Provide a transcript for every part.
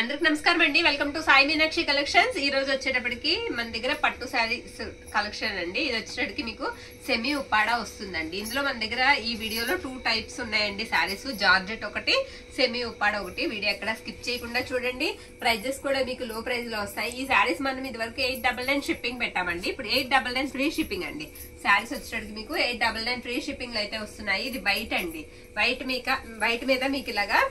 అందరికి నమస్కారం అండి. Welcome to Sai Meenakshi collections ఈ రోజు వచ్చేటప్పటికి మన దగ్గర పట్టు శారీస్ కలెక్షన్ అండి. ఇది వచ్చేటప్పటికి మీకు సెమీ ఉప్పాడా వస్తుందండి. ఇందులో మన దగ్గర ఈ వీడియోలో టూ టైప్స్ ఉన్నాయండి శారీస్. జార్జెట్ ఒకటి సెమీ ఉప్పాడ ఒకటి. వీడియో ఎక్కడ స్కిప్ చేయకుండా చూడండి. ప్రైజెస్ కూడా మీకు లో ప్రైస్లో వస్తాయి. ఈ శారీస్ మనం ఇది వరకు ఎయిట్ డబల్ నైన్ షిప్పింగ్ పెట్టామండి. ఇప్పుడు eight double nine free shipping అండి. శారీస్ వచ్చేటప్పటికి మీకు ఎయిట్ డబల్ నైన్ ఫ్రీ షిప్పింగ్లో అయితే వస్తున్నాయి. ఇది వైట్ అండి. వైట్ మీక వైట్ మీద మీకు ఇలాగా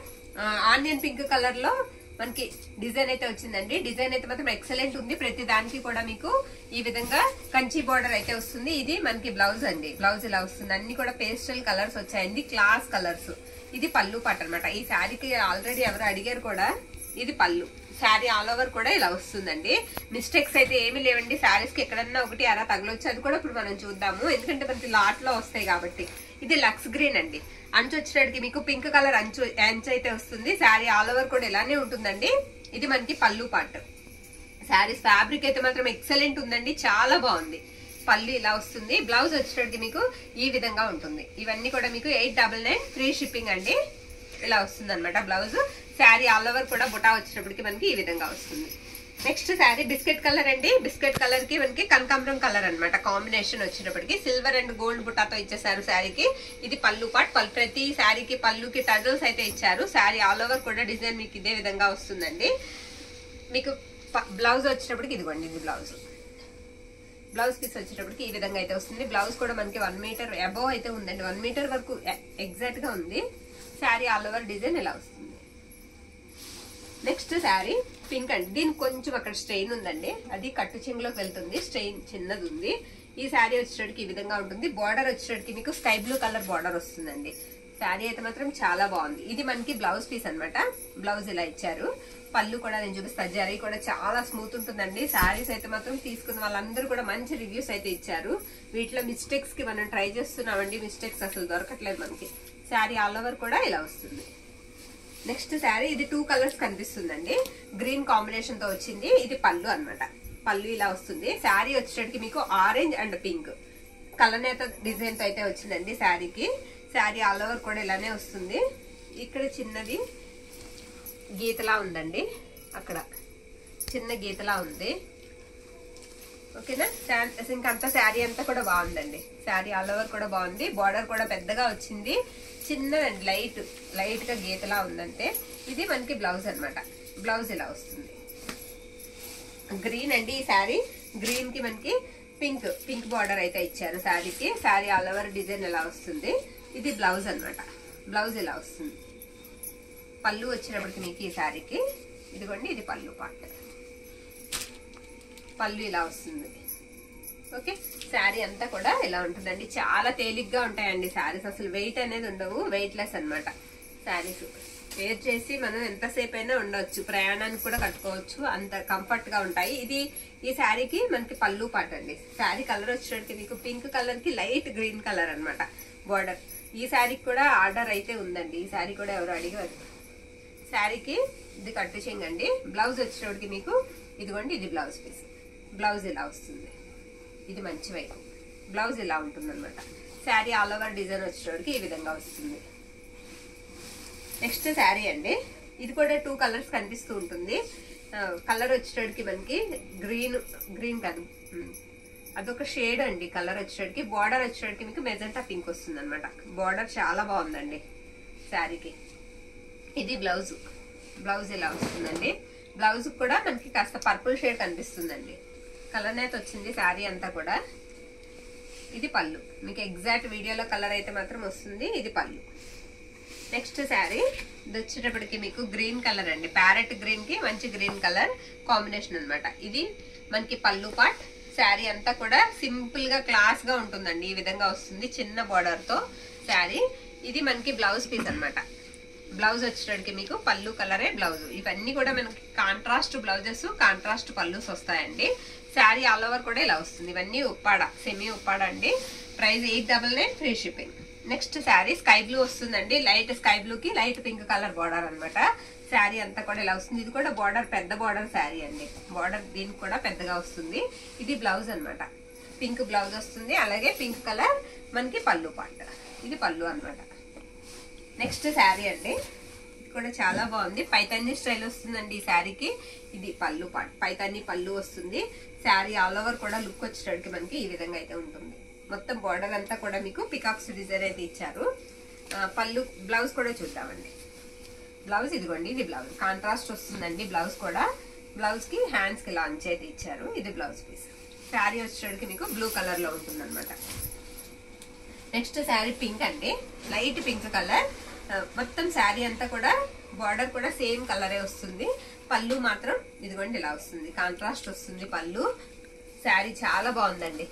ఆనియన్ పింక్ కలర్లో మనకి డిజైన్ అయితే వచ్చిందండి. డిజైన్ అయితే మాత్రం ఎక్సలెంట్ ఉంది. ప్రతి దానికి కూడా మీకు ఈ విధంగా కంచి బార్డర్ అయితే వస్తుంది. ఇది మనకి బ్లౌజ్ అండి. బ్లౌజ్ ఇలా వస్తుంది. అన్ని కూడా పేస్టల్ కలర్స్ వచ్చాయండి. క్లాస్ కలర్స్ ఇది పళ్ళు పట్టు అనమాట ఈ శారీకి ఆల్రెడీ ఎవరు అడిగారు కూడా ఇది పళ్ళు. శారీ ఆల్ ఓవర్ కూడా ఇలా వస్తుందండి. మిస్టేక్స్ అయితే ఏమీ లేవండి. శారీస్కి ఎక్కడన్నా ఒకటి అలా తగలొచ్చు. అది కూడా ఇప్పుడు మనం చూద్దాము. ఎందుకంటే మనకి లాట్లో వస్తాయి కాబట్టి. ఇది లక్స్ గ్రీన్ అండి. అంచు వచ్చేటికి మీకు పింక్ కలర్ అంచు అంచు అయితే వస్తుంది. శారీ ఆల్ ఓవర్ కూడా ఇలానే ఉంటుందండి. ఇది మనకి పళ్ళు పాటు. శారీస్ ఫ్యాబ్రిక్ అయితే మాత్రం ఎక్సలెంట్ ఉందండి. చాలా బాగుంది. పళ్ళు ఇలా వస్తుంది. బ్లౌజ్ వచ్చేటికి మీకు ఈ విధంగా ఉంటుంది. ఇవన్నీ కూడా మీకు eight double nine free shipping అండి. ఇలా వస్తుంది అనమాట బ్లౌజ్. శారీ ఆల్ ఓవర్ కూడా బుటా వచ్చేటప్పటికి మనకి ఈ విధంగా వస్తుంది. నెక్స్ట్ శారీ బిస్కెట్ కలర్ అండి. బిస్కెట్ కలర్కి మనకి కనకాంబరం కలర్ అనమాట కాంబినేషన్ వచ్చేటప్పటికి సిల్వర్ అండ్ గోల్డ్ బుట్టాతో ఇచ్చేసారు శారీకి. ఇది పళ్ళు పాట్ పల్ ప్రతి శారీకి పళ్ళుకి టర్నల్స్ అయితే ఇచ్చారు. శారీ ఆల్ ఓవర్ కూడా డిజైన్ మీకు ఇదే విధంగా వస్తుందండి. మీకు బ్లౌజ్ వచ్చేటప్పటికి ఇదిగోండి ఇది బ్లౌజ్. బ్లౌజ్ పీస్ వచ్చేటప్పటికి ఈ విధంగా అయితే వస్తుంది. బ్లౌజ్ కూడా మనకి వన్ మీటర్ అబోవ్ అయితే ఉందండి. వన్ మీటర్ వరకు ఎగ్జాక్ట్గా ఉంది. శారీ ఆల్ ఓవర్ డిజైన్ ఇలా వస్తుంది? నెక్స్ట్ శారీ. పింక్ అండి. దీనికి కొంచెం అక్కడ స్ట్రెయిన్ ఉందండి. అది కట్టు చెంగులోకి వెళ్తుంది. స్ట్రెయిన్ చిన్నది ఉంది ఈ శారీ వచ్చేటడికి ఈ విధంగా ఉంటుంది. బార్డర్ వచ్చేటడికి మీకు స్కై బ్లూ కలర్ బార్డర్ వస్తుందండి. శారీ అయితే మాత్రం చాలా బాగుంది. ఇది మనకి బ్లౌజ్ పీస్ అనమాట బ్లౌజ్ ఇలా ఇచ్చారు. పళ్ళు కూడా నేను చూపిస్తా. జరీ కూడా చాలా స్మూత్ ఉంటుందండి. శారీస్ అయితే మాత్రం తీసుకున్న వాళ్ళందరూ కూడా మంచి రివ్యూస్ అయితే ఇచ్చారు. వీటిలో మిస్టేక్స్కి మనం ట్రై చేస్తున్నామండి. మిస్టేక్స్ అసలు దొరకట్లేదు మనకి. శారీ ఆల్ ఓవర్ కూడా ఇలా వస్తుంది. నెక్స్ట్ శారీ ఇది టూ కలర్స్ కనిపిస్తుందండి. గ్రీన్ కాంబినేషన్తో వచ్చింది. ఇది పళ్ళు అనమాట పళ్ళు ఇలా వస్తుంది. శారీ వచ్చేటికి మీకు ఆరెంజ్ అండ్ పింక్ కలనేత డిజైన్తో అయితే వచ్చిందండి శారీకి. శారీ ఆల్ ఓవర్ కూడా ఇలానే వస్తుంది. ఇక్కడ చిన్నది గీతలా ఉందండి. అక్కడ చిన్న గీతలా ఉంది. ఓకేనా? ఇంకంతా శారీ అంతా కూడా బాగుందండి. శారీ ఆల్ ఓవర్ కూడా బాగుంది. బార్డర్ కూడా పెద్దగా వచ్చింది. చిన్నదండి లైట్. లైట్గా గీతలా ఉందంటే ఇది మనకి బ్లౌజ్ అనమాట బ్లౌజ్ ఇలా వస్తుంది. గ్రీన్ అండి ఈ శారీ. గ్రీన్కి మనకి పింక్ పింక్ బార్డర్ అయితే ఇచ్చారు శారీకి. శారీ ఆల్ ఓవర్ డిజైన్ ఎలా వస్తుంది? ఇది బ్లౌజ్ అనమాట బ్లౌజ్ ఇలా వస్తుంది. పళ్ళు వచ్చినప్పటికి మీకు ఈ శారీకి. ఇదిగోండి ఇది పళ్ళు పాట పళ్ళు ఇలా వస్తుంది. ఓకే? శారీ అంతా కూడా ఇలా ఉంటుందండి. చాలా తేలిగ్గా ఉంటాయండి శారీస్. అసలు వెయిట్ అనేది ఉండవు. వెయిట్ లెస్ అనమాట శారీస్ వేర్ చేసి మనం ఎంతసేపు అయినా ఉండవచ్చు ప్రయాణానికి కూడా కట్టుకోవచ్చు. అంత కంఫర్ట్గా ఉంటాయి. ఇది ఈ శారీకి మనకి పళ్ళు పాట అండి. శారీ కలర్ వచ్చేటికి మీకు పింక్ కలర్కి లైట్ గ్రీన్ కలర్ అనమాట బార్డర్ ఈ శారీకి కూడా ఆర్డర్ అయితే ఉందండి. ఈ శారీ కూడా ఎవరు అడిగారు? శారీకి ఇది కట్టు చెంగండి బ్లౌజ్ వచ్చేటప్పటికి మీకు ఇదిగోండి ఇది బ్లౌజ్ పీస్ బ్లౌజ్ ఇలా వస్తుంది? ఇది మంచి వైపు. బ్లౌజ్ ఇలా ఉంటుంది అనమాట శారీ ఆల్ ఓవర్ డిజైన్ వచ్చేటోడికి ఈ విధంగా వస్తుంది. నెక్స్ట్ శారీ అండి. ఇది కూడా టూ కలర్స్ కనిపిస్తూ ఉంటుంది. కలర్ వచ్చేటోడికి మనకి గ్రీన్ గ్రీన్ కాదు. అదొక షేడ్ అండి కలర్ వచ్చేటోడికి. బార్డర్ వచ్చేటోడికి మీకు మెజంటా పింక్ వస్తుంది అనమాట బార్డర్ చాలా బాగుందండి శారీకి. ఇది బ్లౌజ్. బ్లౌజ్ ఇలా వస్తుందండి? బ్లౌజ్ కూడా మనకి కాస్త పర్పుల్ షేడ్ కనిపిస్తుందండి. కలర్ అయితే వచ్చింది శారీ అంతా కూడా. ఇది పళ్ళు. మీకు ఎగ్జాక్ట్ వీడియోలో కలర్ అయితే మాత్రం వస్తుంది. ఇది పళ్ళు. Next sari. ఇది వచ్చేటప్పటికి మీకు గ్రీన్ కలర్ అండి. ప్యారెట్ గ్రీన్కి మంచి గ్రీన్ కలర్ కాంబినేషన్ అనమాట ఇది మనకి పళ్ళు పాట్ శారీ అంతా కూడా సింపుల్గా క్లాస్గా ఉంటుందండి. ఈ విధంగా వస్తుంది చిన్న బార్డర్తో శారీ. ఇది మనకి బ్లౌజ్ పీస్ అనమాట బ్లౌజ్ వచ్చేటప్పటికి మీకు పళ్ళు కలరే బ్లౌజ్. ఇవన్నీ కూడా మనకి కాంట్రాస్ట్ బ్లౌజెస్ కాంట్రాస్ట్ పళ్ళుస్ వస్తాయండి. శారీ ఆల్ ఓవర్ కూడా ఇలా వస్తుంది. ఇవన్నీ ఉప్పాడ సెమీ ఉప్పాడ అండి. Price eight double nine free shipping. Next sari sky blue వస్తుందండి. లైట్ స్కై బ్లూకి లైట్ పింక్ కలర్ బార్డర్ అనమాట శారీ అంతా కూడా ఇలా వస్తుంది. ఇది కూడా బార్డర్ పెద్ద బార్డర్ శారీ అండి. బార్డర్ దీనికి కూడా పెద్దగా వస్తుంది. ఇది బ్లౌజ్ అనమాట పింక్ బ్లౌజ్ వస్తుంది. అలాగే పింక్ కలర్ మనకి పళ్ళు పాట ఇది పళ్ళు అనమాట నెక్స్ట్ శారీ అండి. కూడా చాలా బాగుంది. పైతాన్ని స్టైల్ వస్తుందండి ఈ శారీకి. ఇది పళ్ళు పాట్ పైతాన్ని పళ్ళు వస్తుంది. శారీ ఆల్ ఓవర్ కూడా లుక్ వచ్చేటట్టు మనకి ఈ విధంగా అయితే ఉంటుంది. మొత్తం బార్డర్ అంతా కూడా మీకు పికాక్స్ డిజైన్ అయితే ఇచ్చారు. పళ్ళు బ్లౌజ్ కూడా చూద్దామండి. బ్లౌజ్ ఇదిగోండి ఇది బ్లౌజ్ కాంట్రాస్ట్ వస్తుందండి బ్లౌజ్ కూడా. బ్లౌజ్కి హ్యాండ్స్కి లాంచ్ అయితే ఇచ్చారు. ఇది బ్లౌజ్ పీస్ శారీ వచ్చేటడికి మీకు బ్లూ కలర్లో ఉంటుంది అనమాట నెక్స్ట్ శారీ పింక్ అండి. లైట్ పింక్ కలర్ మొత్తం శారీ అంతా కూడా బార్డర్ కూడా సేమ్ కలరే వస్తుంది. పళ్ళు మాత్రం ఇదిగోండి ఇలా వస్తుంది. కాంట్రాస్ట్ వస్తుంది పళ్ళు. శారీ చాలా బాగుందండి.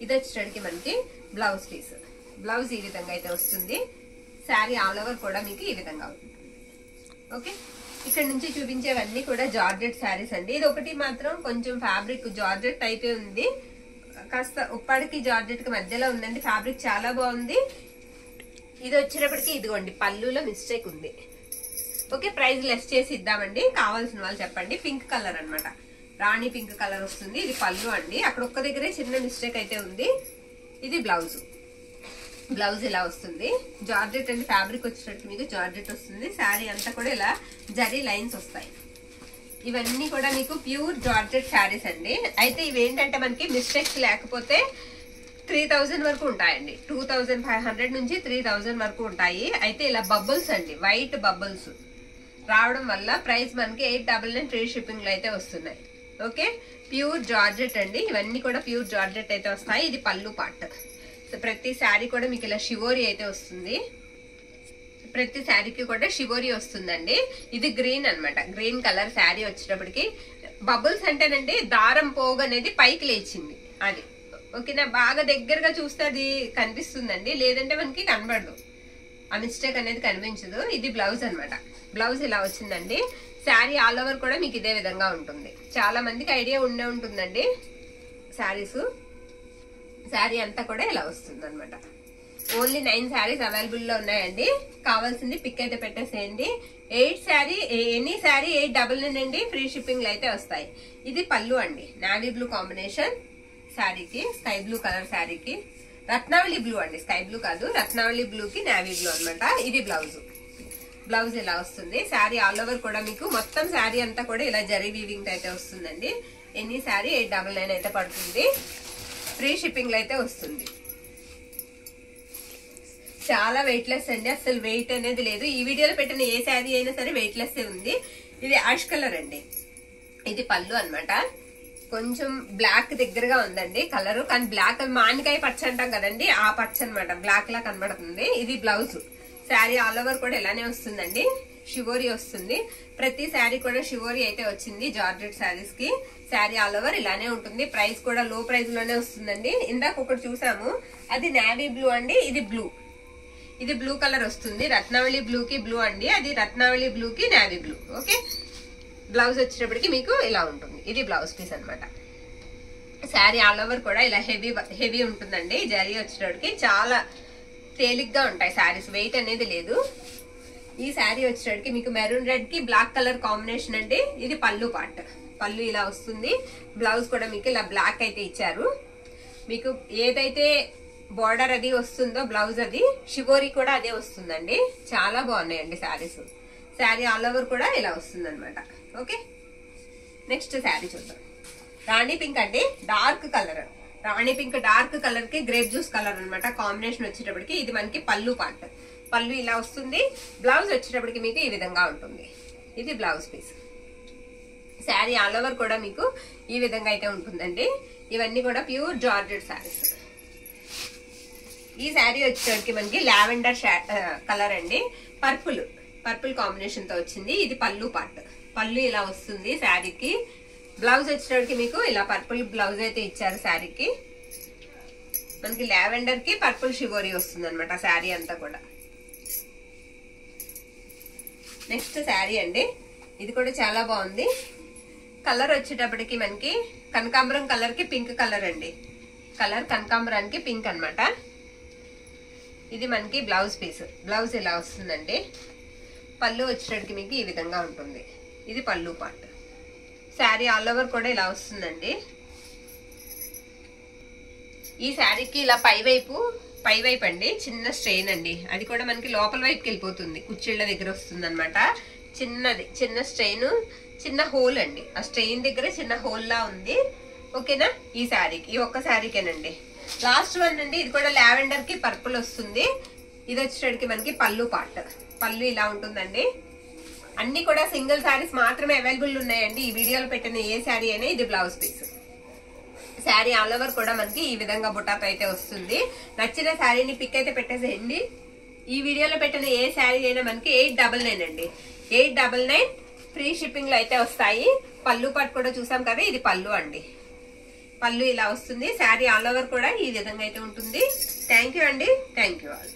ఇది వచ్చేటడికి మనకి బ్లౌజ్ పీస్. బ్లౌజ్ ఈ విధంగా అయితే వస్తుంది. శారీ ఆల్ ఓవర్ కూడా మీకు ఈ విధంగా ఉంటుంది. ఓకే? ఇక్కడ నుంచి చూపించేవన్నీ కూడా జార్జెట్ శారీస్ అండి. ఇది ఒకటి మాత్రం కొంచెం ఫ్యాబ్రిక్ జార్జెట్ టైపే ఉంది. కాస్త ఉప్పాడికి జార్జెట్కి మధ్యలో ఉందండి. ఫ్యాబ్రిక్ చాలా బాగుంది. ఇది వచ్చేటప్పటికి ఇదిగోండి పళ్ళులో మిస్టేక్ ఉంది. ఓకే ప్రైస్ లెస్ చేసి ఇద్దామండి. కావాల్సిన వాళ్ళు చెప్పండి. పింక్ కలర్ అనమాట రాణి పింక్ కలర్ వస్తుంది. ఇది పళ్ళు అండి. అక్కడ ఒక్క దగ్గరే చిన్న మిస్టేక్ అయితే ఉంది. ఇది బ్లౌజ్ బ్లౌజ్ ఇలా వస్తుంది. జార్జెట్ అండ్ ఫ్యాబ్రిక్ వచ్చేటట్టు మీకు జార్జెట్ వస్తుంది. శారీ అంతా కూడా ఇలా జరీ లైన్స్ వస్తాయి. ఇవన్నీ కూడా మీకు ప్యూర్ జార్జెట్ శారీస్ అండి. అయితే ఇవి ఏంటంటే మనకి మిస్టేక్స్ లేకపోతే త్రీ థౌజండ్ వరకు ఉంటాయండి. టూ థౌజండ్ ఫైవ్ హండ్రెడ్ నుంచి త్రీ థౌజండ్ వరకు ఉంటాయి. అయితే ఇలా బబుల్స్ అండి వైట్ బబుల్స్. రావడం వల్ల ప్రైస్ మనకి ఎయిట్ డబల్ నైన్ ఫ్రీ షిప్పింగ్లో అయితే వస్తున్నాయి. ఓకే? ప్యూర్ జార్జెట్ అండి. ఇవన్నీ కూడా ప్యూర్ జార్జెట్ అయితే వస్తాయి. ఇది పళ్ళు పాట్. సో ప్రతి శారీ కూడా మీకు ఇలా షివోరీ అయితే వస్తుంది. ప్రతి శారీకి కూడా షివోరీ వస్తుందండి. ఇది గ్రీన్ అన్నమాట. గ్రీన్ కలర్ శారీ వచ్చేటప్పటికి బబుల్స్ అంటేనండి దారం పోగు అనేది పైకి లేచింది. అది. ఓకేనా బాగా దగ్గరగా చూస్తే అది కనిపిస్తుందండి. లేదంటే మనకి కనబడదు. ఆ మిస్టేక్ అనేది కనిపించదు. ఇది బ్లౌజ్ అనమాట బ్లౌజ్ ఇలా వచ్చిందండి. శారీ ఆల్ ఓవర్ కూడా మీకు ఇదే విధంగా ఉంటుంది. చాలా మందికి ఐడియా ఉండే ఉంటుందండి. శారీస్ శారీ అంతా కూడా ఇలా వస్తుంది అనమాట ఓన్లీ నైన్ శారీస్ అవైలబుల్లో ఉన్నాయండి. కావాల్సింది పిక్ అయితే పెట్టేసేయండి. Eight sari any sari eight double nine అండి. ఫ్రీ షిప్పింగ్లు అయితే వస్తాయి. ఇది పళ్ళు అండి. నావీ బ్లూ కాంబినేషన్ శారీకి స్కై బ్లూ కలర్ శారీకి. రత్నావళి బ్లూ అండి స్కై బ్లూ కాదు. రత్నావళి బ్లూకి నావీ బ్లూ అనమాట ఇది బ్లౌజ్. బ్లౌజ్ ఇలా వస్తుంది. శారీ ఆల్ ఓవర్ కూడా మీకు మొత్తం శారీ అంతా కూడా ఇలా జరీ వీవింగ్ అయితే వస్తుందండి. Any sari? Eight double nine అయితే పడుతుంది. ఫ్రీ షిప్పింగ్లో అయితే వస్తుంది. చాలా వెయిట్ లెస్ అండి. అసలు వెయిట్ అనేది లేదు. ఈ వీడియోలో పెట్టిన ఏ శారీ అయినా సరే వెయిట్ లెస్ ఉంది. ఇది యాష్ కలర్ అండి. ఇది పళ్ళు అనమాట కొంచెం బ్లాక్ దగ్గరగా ఉందండి కలర్ కానీ బ్లాక్ మామిడికాయ పచ్చ అంటాం కదండి ఆ పచ్చ అనమాట బ్లాక్ లా కనబడుతుంది. ఇది బ్లౌజ్ శారీ ఆల్ ఓవర్ కూడా ఇలానే వస్తుందండి. షివోరి వస్తుంది. ప్రతి శారీ కూడా షివోరి అయితే వచ్చింది జార్జెట్ శారీస్కి. శారీ ఆల్ ఓవర్ ఇలానే ఉంటుంది. ప్రైస్ కూడా లో ప్రైస్లోనే వస్తుందండి. ఇందాక ఒకటి చూసాము. అది నావీ బ్లూ అండి. ఇది బ్లూ ఇది బ్లూ కలర్ వస్తుంది. రత్నావళి బ్లూ కి బ్లూ అండి. అది రత్నావళి బ్లూ కి నావీ బ్లూ ఓకే బ్లౌజ్ వచ్చేటప్పటికి మీకు ఇలా ఉంటుంది. ఇది బ్లౌజ్ పీస్ అన్నమాట. శారీ ఆల్ ఓవర్ కూడా ఇలా హెవీ హెవీ ఉంటుందండి. జరీ వచ్చేటప్పటికి చాలా తేలిగ్గా ఉంటాయి శారీస్. వెయిట్ అనేది లేదు. ఈ శారీ వచ్చేటప్పటికి మీకు మెరూన్ రెడ్కి బ్లాక్ కలర్ కాంబినేషన్ అండి. ఇది పళ్ళు పార్ట్. పళ్ళు ఇలా వస్తుంది. బ్లౌజ్ కూడా మీకు ఇలా బ్లాక్ అయితే ఇచ్చారు. మీకు ఏదైతే బార్డర్ అది వస్తుందో బ్లౌజ్ అది షివోరీ కూడా అదే వస్తుందండి. చాలా బాగున్నాయండి శారీస్. శారీ ఆల్ ఓవర్ కూడా ఇలా వస్తుంది అనమాట ఓకే? నెక్స్ట్ శారీ చూద్దాం. రాణి పింక్ అండి డార్క్ కలర్. రాణి పింక్ డార్క్ కలర్కి గ్రేప్ జ్యూస్ కలర్ అనమాట కాంబినేషన్ వచ్చేటప్పటికి ఇది మనకి పళ్ళు పార్ట్. పళ్ళు ఇలా వస్తుంది. బ్లౌజ్ వచ్చేటప్పటికి మీకు ఈ విధంగా ఉంటుంది. ఇది blouse piece. Sari all over కూడా మీకు ఈ విధంగా అయితే ఉంటుందండి. ఇవన్నీ కూడా ప్యూర్ జార్జెడ్ శారీస్. ఈ శారీ వచ్చేటప్పటికి మనకి లావెండర్ కలర్ అండి. పర్పుల్. పర్పుల్ కాంబినేషన్తో వచ్చింది. ఇది పళ్ళు పార్ట్. పళ్ళు ఇలా వస్తుంది శారీకి. బ్లౌజ్ వచ్చేటప్పటికి మీకు ఇలా పర్పుల్ బ్లౌజ్ అయితే ఇచ్చారు శారీకి. మనకి లావెండర్కి పర్పుల్ షివోరీ వస్తుంది అనమాట శారీ అంతా కూడా. నెక్స్ట్ శారీ అండి. ఇది కూడా చాలా బాగుంది. కలర్ వచ్చేటప్పటికి మనకి కనకాంబరం కలర్కి పింక్ కలర్ అండి. కలర్ కనకాంబరానికి పింక్ అనమాట ఇది మనకి బ్లౌజ్ పీస్. బ్లౌజ్ ఇలా వస్తుందండి పళ్ళు వచ్చేటప్పటికి మీకు ఈ విధంగా ఉంటుంది. ఇది పళ్ళు పార్ట్. శారీ ఆల్ ఓవర్ కూడా ఇలా వస్తుందండి. ఈ శారీకి ఇలా పై వైపు పై వైపు అండి చిన్న స్ట్రెయిన్ అండి. అది కూడా మనకి లోపల వైపుకి వెళ్ళిపోతుంది. కుచ్చిళ్ళ దగ్గర వస్తుంది అనమాట చిన్నది చిన్న స్ట్రెయిన్ చిన్న హోల్ అండి. ఆ స్ట్రెయిన్ దగ్గర చిన్న హోల్లా ఉంది. ఓకేనా? ఈ శారీకి ఈ ఒక్క శారీకేనండి. లాస్ట్ వన్ అండి. ఇది కూడా లావెండర్కి పర్పుల్ వస్తుంది. ఇది వచ్చేటికి మనకి పళ్ళు పార్ట్. పళ్ళు ఇలా ఉంటుందండి. అన్ని కూడా సింగిల్ శారీస్ మాత్రమే అవైలబుల్ ఉన్నాయండి. ఈ వీడియోలో పెట్టిన ఏ శారీ అయినా ఇది blouse piece. Sari all over కూడా మనకి ఈ విధంగా బుటాతో అయితే వస్తుంది. నచ్చిన శారీని పిక్ అయితే పెట్టేసేయండి. ఈ వీడియోలో పెట్టిన ఏ శారీ అయినా మనకి ఎయిట్ డబల్ నైన్ అండి. ఎయిట్ డబల్ నైన్ ఫ్రీ షిప్పింగ్లో అయితే వస్తాయి. పళ్ళు పట్టు కూడా చూసాం కదా ఇది పళ్ళు అండి. పళ్ళు ఇలా వస్తుంది. శారీ ఆల్ ఓవర్ కూడా ఈ విధంగా అయితే ఉంటుంది. థ్యాంక్ యూ అండి. Thank you all